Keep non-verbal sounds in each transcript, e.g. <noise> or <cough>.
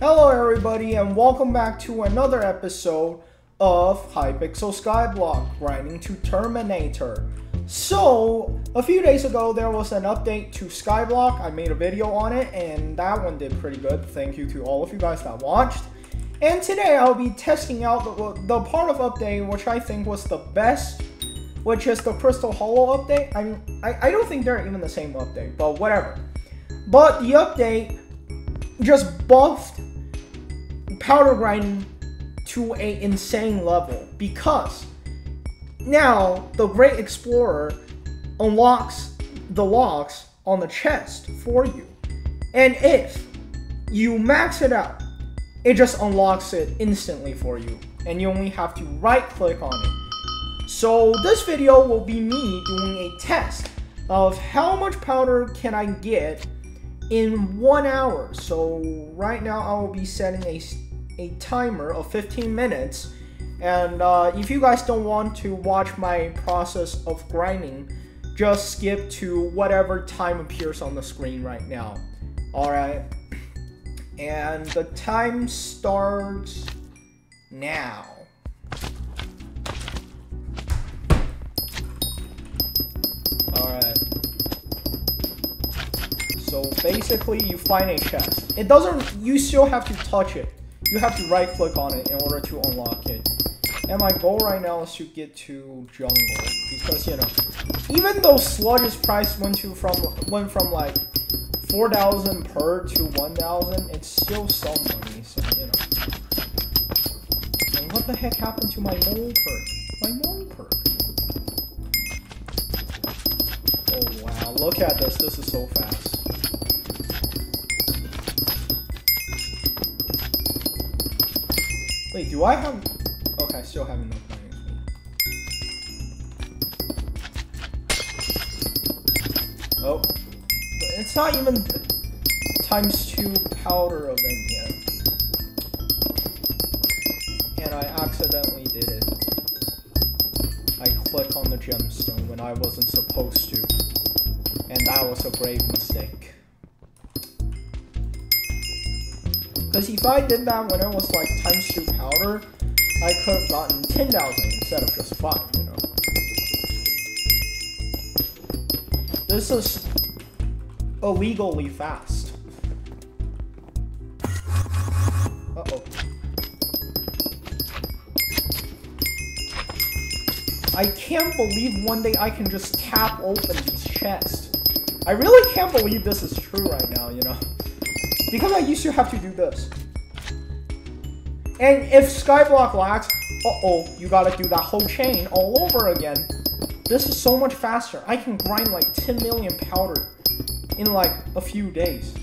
Hello, everybody, and welcome back to another episode of Hypixel Skyblock Grinding to Terminator. So, a few days ago, there was an update to Skyblock. I made a video on it, and that one did pretty good. Thank you to all of you guys that watched. And today, I'll be testing out the, the part of update which I think was the best, which is the Crystal Hollow update. I mean, I, I don't think they're even the same update, but whatever. But the update just buffed powder grinding to a insane level because now the Great Explorer unlocks the locks on the chest for you. And if you max it out, it just unlocks it instantly for you. And you only have to right click on it. So this video will be me doing a test of how much powder can I get in one hour. So right now I will be setting a a timer of 15 minutes. And uh, if you guys don't want to watch my process of grinding, just skip to whatever time appears on the screen right now. Alright. And the time starts now. Alright. So basically you find a chest. It doesn't, you still have to touch it you have to right click on it in order to unlock it. And my goal right now is to get to jungle because you know, even though Sludge's price went to from went from like four thousand per to one thousand, it's still some money. So you know. And what the heck happened to my mole perk? My mole perk. Oh wow! Look at this. This is so fast. Wait, do I have... Okay, I still have enough money. Oh. It's not even times two powder event yet. And I accidentally did it. I click on the gemstone when I wasn't supposed to. And that was a grave mistake. Because if I did that when it was like times 2 powder, I could have gotten 10,000 instead of just 5, you know. This is illegally fast. Uh-oh. I can't believe one day I can just tap open these chests. I really can't believe this is true right now, you know. Because I used to have to do this. And if Skyblock lags, uh-oh, you gotta do that whole chain all over again. This is so much faster. I can grind like 10 million powder in like a few days.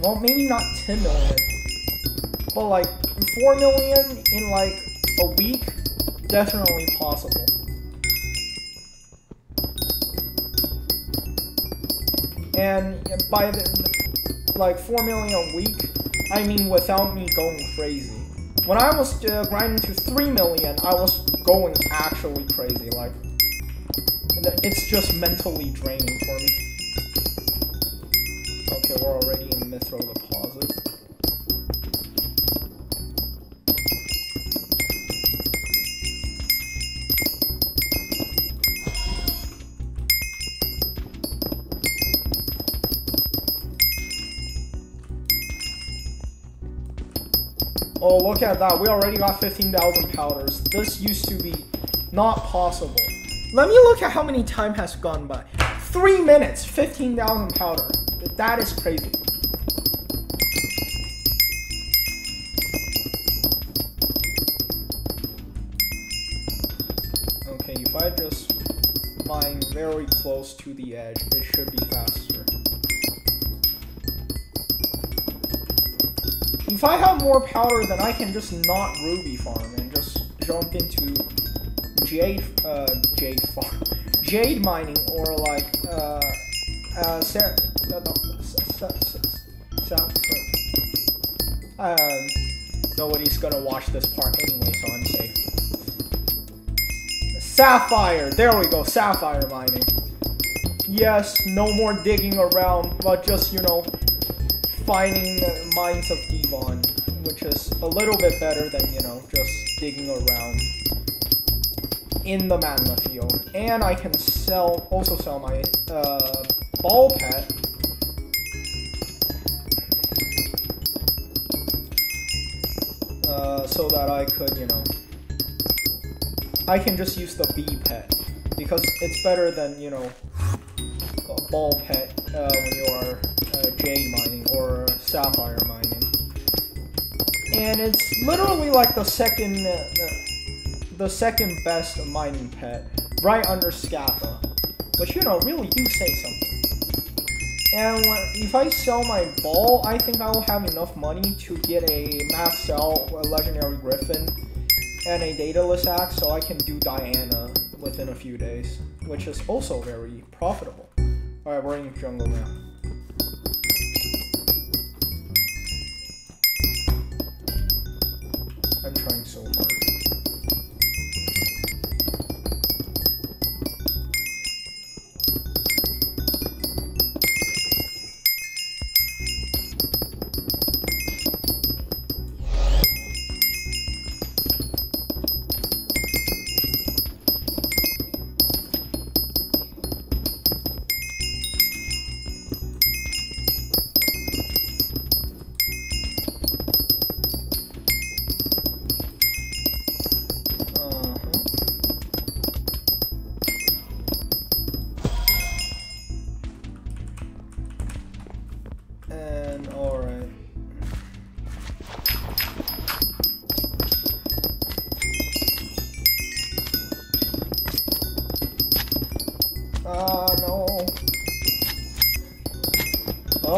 Well, maybe not 10 million, but like 4 million in like a week, definitely possible. And by the, like 4 million a week, I mean without me going crazy. When I was uh, grinding to 3 million, I was going actually crazy. Like, it's just mentally draining for me. Okay, we're already in Mithril Deposit. Oh, look at that. We already got 15,000 powders. This used to be not possible. Let me look at how many time has gone by. Three minutes, 15,000 powder. That is crazy. Okay, if I just mine very close to the edge, it should be faster. If I have more powder, then I can just not ruby farm and just jump into jade, uh, jade farm, <laughs> jade mining or like, uh, uh, sa no, sa sa um, nobody's gonna watch this part anyway, so I'm safe. Sapphire, there we go, sapphire mining. Yes, no more digging around, but just, you know, finding mines of Divan, which is a little bit better than, you know, just digging around in the magma field. And I can sell, also sell my uh, Bal pet. Uh, so that I could, you know, I can just use the bee pet because it's better than, you know, a Bal pet uh, when you are uh, jade mining or sapphire mining. And it's literally like the second, uh, the second best mining pet, right under Scatha, But you know really do say something. And if I sell my Bal, I think I will have enough money to get a max out legendary griffin and a daedalus axe, so I can do Diana within a few days, which is also very profitable. Alright, we're in the jungle now.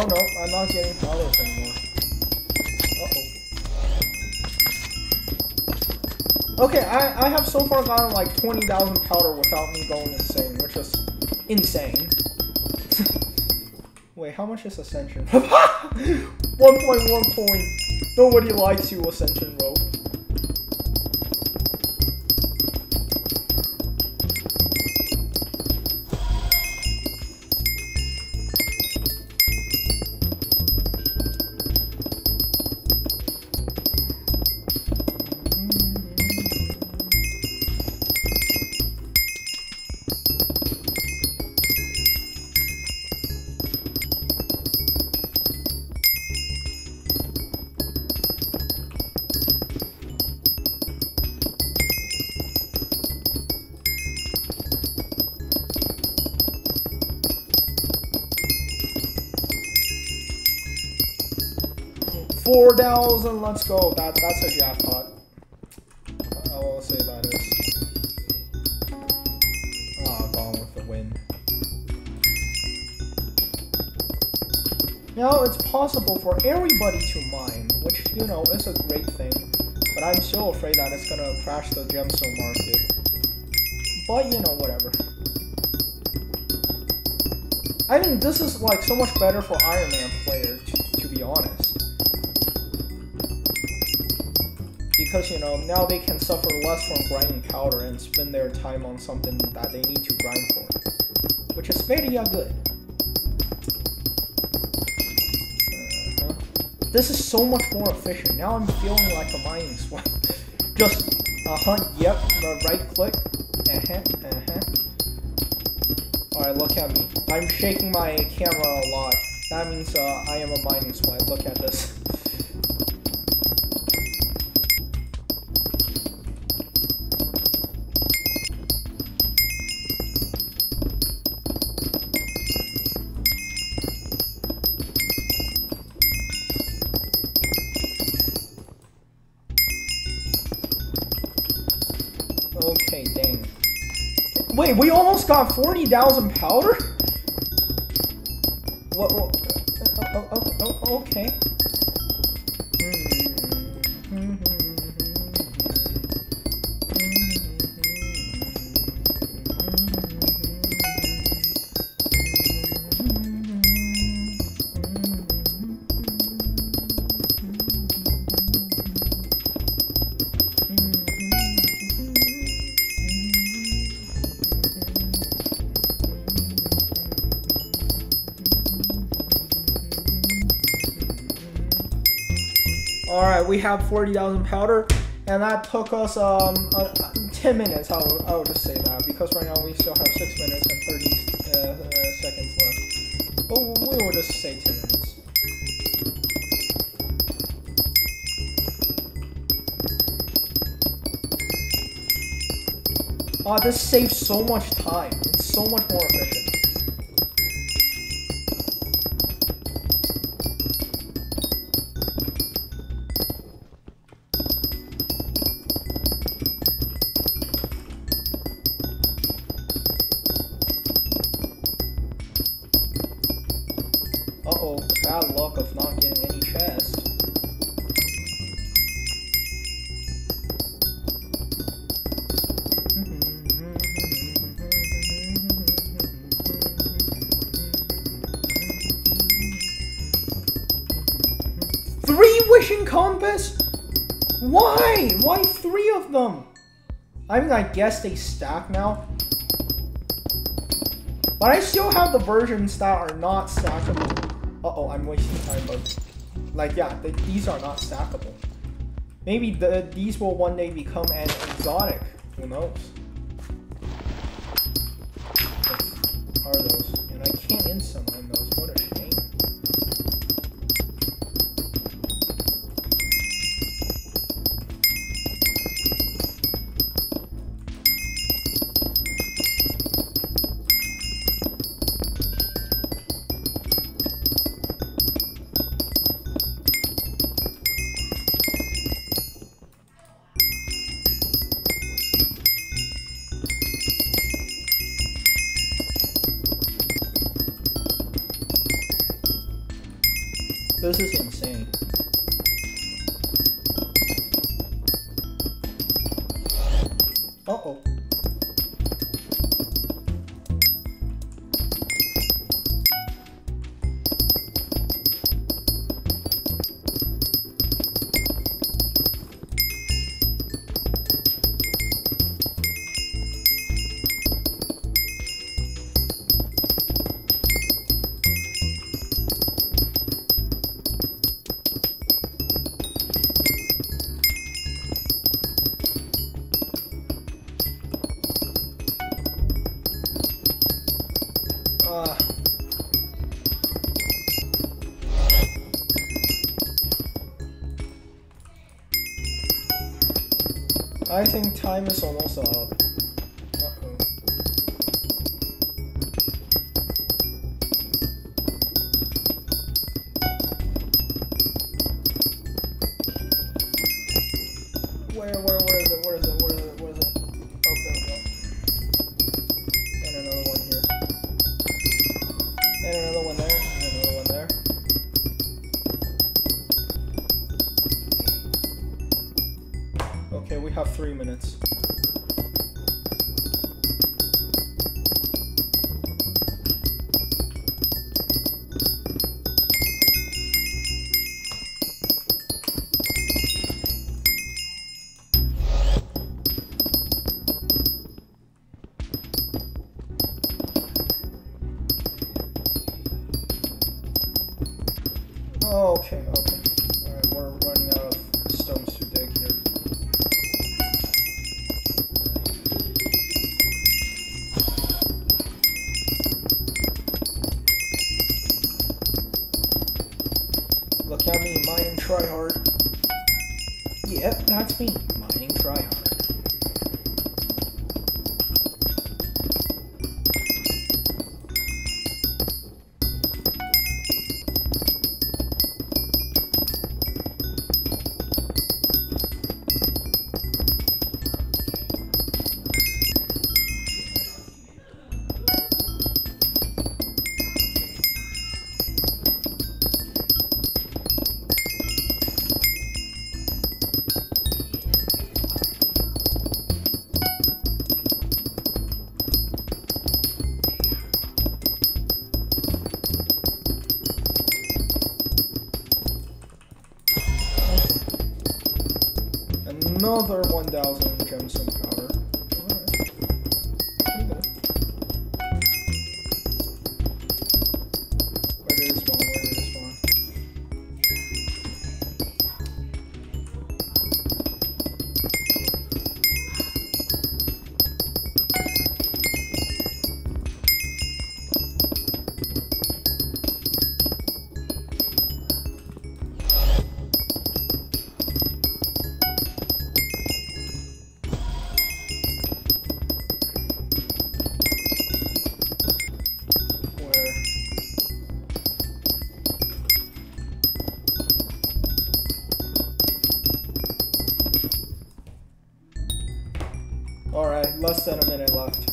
Oh no, I'm not getting powers anymore. Uh-oh. Okay, I, I have so far gotten like 20,000 powder without me going insane, which is insane. <laughs> Wait, how much is Ascension? <laughs> 1.1 point. Nobody likes you, Ascension Rope. Four thousand, let's go. That that's a jackpot. I will say that is. Ah, gone with the wind. Now it's possible for everybody to mine, which you know is a great thing. But I'm still afraid that it's gonna crash the gemstone market. But you know, whatever. I mean, this is like so much better for Iron Man player, Because, you know, now they can suffer less from grinding powder and spend their time on something that they need to grind for. Which is very uh, good. Uh-huh. This is so much more efficient. Now I'm feeling like a mining sweat. <laughs> Just, uh-huh, yep, the right click. Uh-huh, uh-huh. Alright, look at me. I'm shaking my camera a lot. That means uh, I am a mining sweat. Look at this. <laughs> Wait, we almost got 40,000 powder? What? what uh, uh, uh, uh, okay. All right, we have 40,000 powder, and that took us um uh, 10 minutes. I would, I would just say that because right now we still have six minutes and 30 uh, uh, seconds left. But we will just say 10 minutes. Oh, this saves so much time. It's so much more efficient. Them? I mean, I guess they stack now. But I still have the versions that are not stackable. Uh-oh, I'm wasting time, but... Like, yeah, the, these are not stackable. Maybe the, these will one day become an exotic. Who knows? This is insane. Uh-oh. I think time is almost up. Oh, okay, okay. 1,000 gemstone powder. Less than a minute left.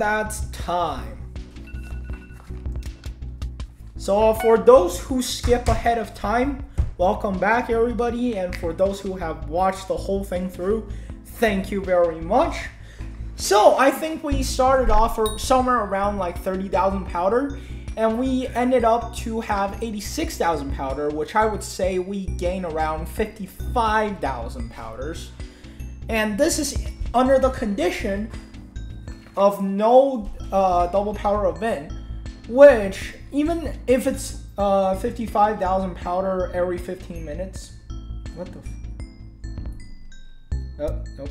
That's time. So for those who skip ahead of time, welcome back everybody. And for those who have watched the whole thing through, thank you very much. So I think we started off somewhere around like 30,000 powder and we ended up to have 86,000 powder, which I would say we gain around 55,000 powders. And this is under the condition of no uh, double power event, which even if it's uh, 55,000 powder every 15 minutes, what the? oh, nope.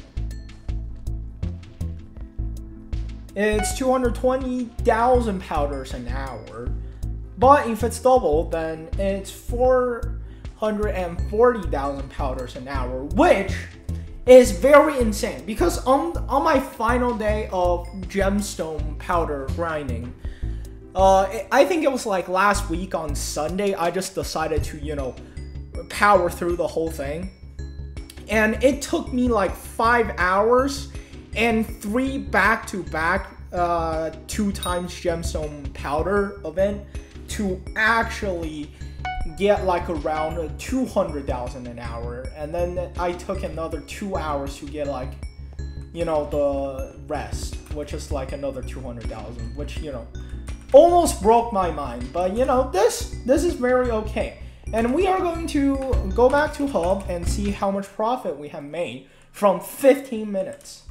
It's 220,000 powders an hour. But if it's double, then it's 440,000 powders an hour, which is very insane because on on my final day of gemstone powder grinding, uh, I think it was like last week on Sunday. I just decided to you know power through the whole thing, and it took me like five hours and three back to back uh, two times gemstone powder event to actually get like around 200,000 an hour and then I took another 2 hours to get like you know the rest which is like another 200,000 which you know almost broke my mind but you know this this is very okay. And we are going to go back to hub and see how much profit we have made from 15 minutes.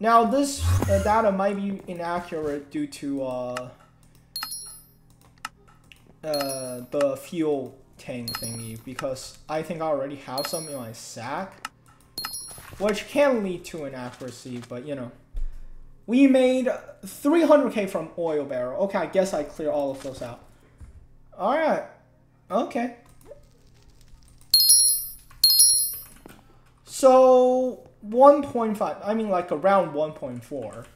Now this data might be inaccurate due to uh, uh, the fuel tank thingy because I think I already have some in my sack, which can lead to inaccuracy, but you know. We made 300k from oil barrel. Okay, I guess I clear all of those out. Alright. Okay. So, 1.5, I mean like around 1.4.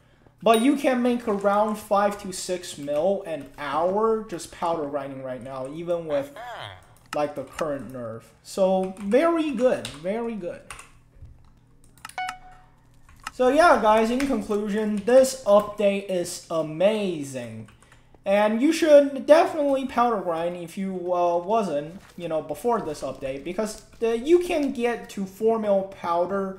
But you can make around 5 to 6 mil an hour just powder grinding right now, even with like the current nerf. So very good, very good. So yeah guys, in conclusion, this update is amazing. And you should definitely powder grind if you uh, wasn't, you know, before this update. Because the, you can get to 4 mil powder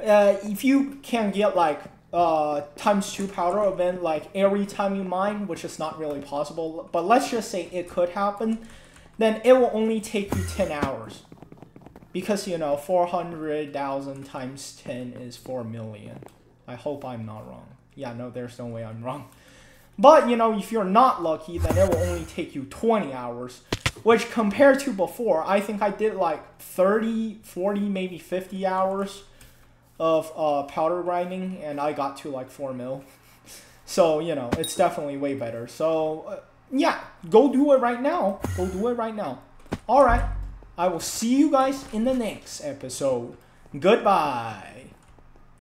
uh, if you can get like uh, times two powder event like every time you mine, which is not really possible, but let's just say it could happen, then it will only take you 10 hours. Because, you know, 400,000 times 10 is 4 million. I hope I'm not wrong. Yeah, no, there's no way I'm wrong. But, you know, if you're not lucky, then it will only take you 20 hours. Which, compared to before, I think I did like 30, 40, maybe 50 hours of uh, powder grinding, and I got to like 4 mil. <laughs> So, you know, it's definitely way better. So, uh, yeah, go do it right now. Go do it right now. Alright, I will see you guys in the next episode. Goodbye.